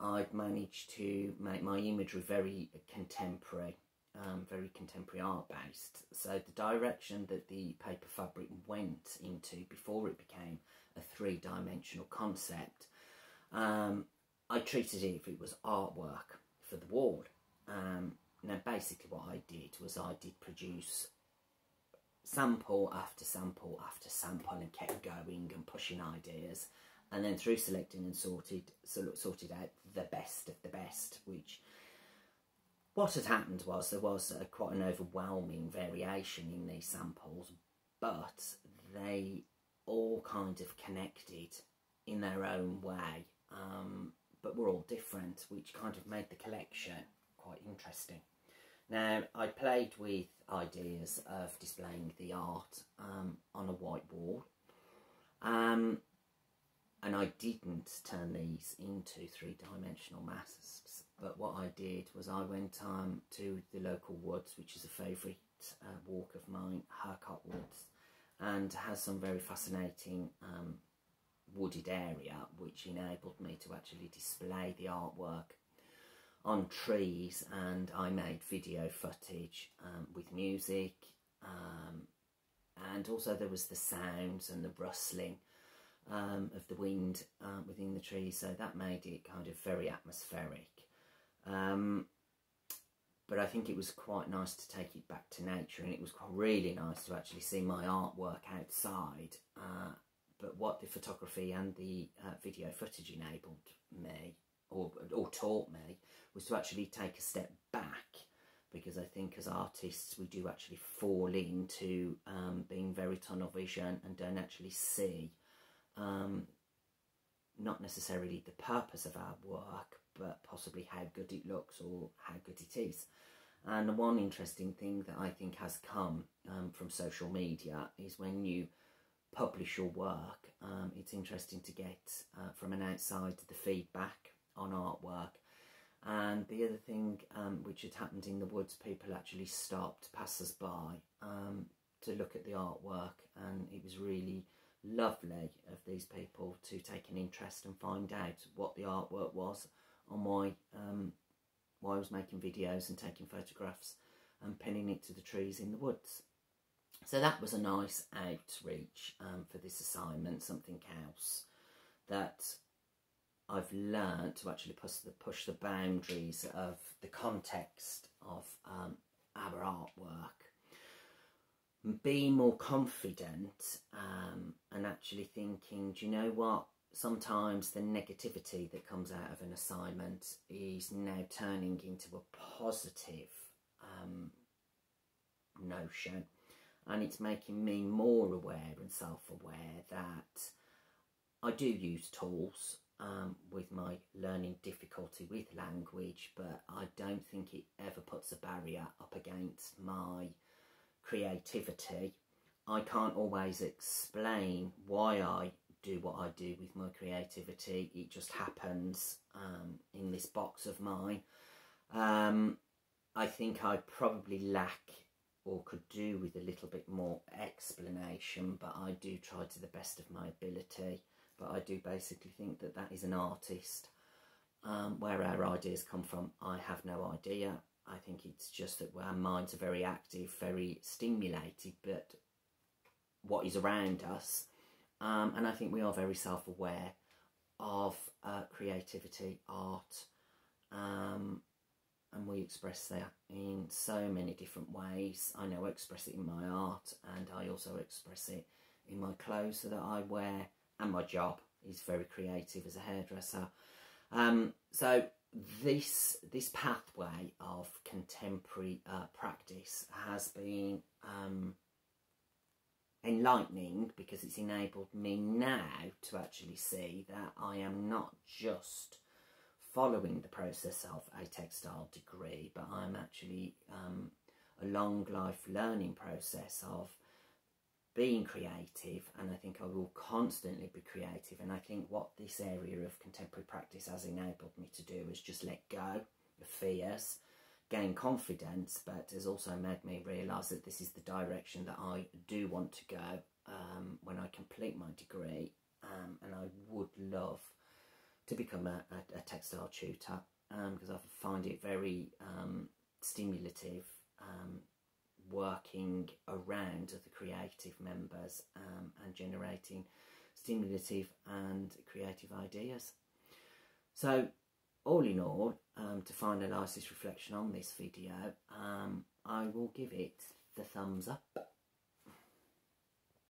I'd managed to make my imagery very contemporary, um, very contemporary art based. So the direction that the paper fabric went into before it became a three dimensional concept, um, I treated it if it was artwork for the wall. Um, now basically what I did was I did produce sample after sample after sample and kept going and pushing ideas and then through selecting and sorted sorted out the best of the best which what had happened was there was a, quite an overwhelming variation in these samples but they all kind of connected in their own way um, but were all different which kind of made the collection quite interesting now, I played with ideas of displaying the art um, on a white wall. Um, and I didn't turn these into three-dimensional masks. But what I did was I went um, to the local woods, which is a favourite uh, walk of mine, Harcourt Woods, and has some very fascinating um, wooded area, which enabled me to actually display the artwork on trees and I made video footage um, with music um, and also there was the sounds and the rustling um, of the wind uh, within the trees so that made it kind of very atmospheric. Um, but I think it was quite nice to take it back to nature. And it was really nice to actually see my artwork outside uh, but what the photography and the uh, video footage enabled me or, or taught me was to actually take a step back. Because I think as artists we do actually fall into um, being very tunnel vision and don't actually see um, not necessarily the purpose of our work but possibly how good it looks or how good it is. And one interesting thing that I think has come um, from social media is when you publish your work, um, it's interesting to get uh, from an outside the feedback on artwork. And the other thing um, which had happened in the woods, people actually stopped passers-by um, to look at the artwork and it was really lovely of these people to take an interest and find out what the artwork was and why, um, why I was making videos and taking photographs and pinning it to the trees in the woods. So that was a nice outreach um, for this assignment, something else that I've learned to actually push the, push the boundaries of the context of um, our artwork. Be more confident um, and actually thinking, do you know what? Sometimes the negativity that comes out of an assignment is now turning into a positive um, notion and it's making me more aware and self-aware that I do use tools um, with my learning difficulty with language, but I don't think it ever puts a barrier up against my creativity. I can't always explain why I do what I do with my creativity. It just happens um, in this box of mine. Um, I think I probably lack or could do with a little bit more explanation, but I do try to the best of my ability but I do basically think that that is an artist. Um, where our ideas come from, I have no idea. I think it's just that our minds are very active, very stimulated, but what is around us. Um, and I think we are very self-aware of uh, creativity, art, um, and we express that in so many different ways. I know I express it in my art, and I also express it in my clothes that I wear and my job is very creative as a hairdresser. Um, so this this pathway of contemporary uh, practice has been um, enlightening because it's enabled me now to actually see that I am not just following the process of a textile degree, but I'm actually um, a long life learning process of being creative and I think I will constantly be creative and I think what this area of contemporary practice has enabled me to do is just let go of fears, gain confidence but has also made me realise that this is the direction that I do want to go um, when I complete my degree um, and I would love to become a, a, a textile tutor because um, I find it very um, stimulative um, working around the creative members um, and generating stimulative and creative ideas. So all in all, um, to finalise this reflection on this video, um, I will give it the thumbs up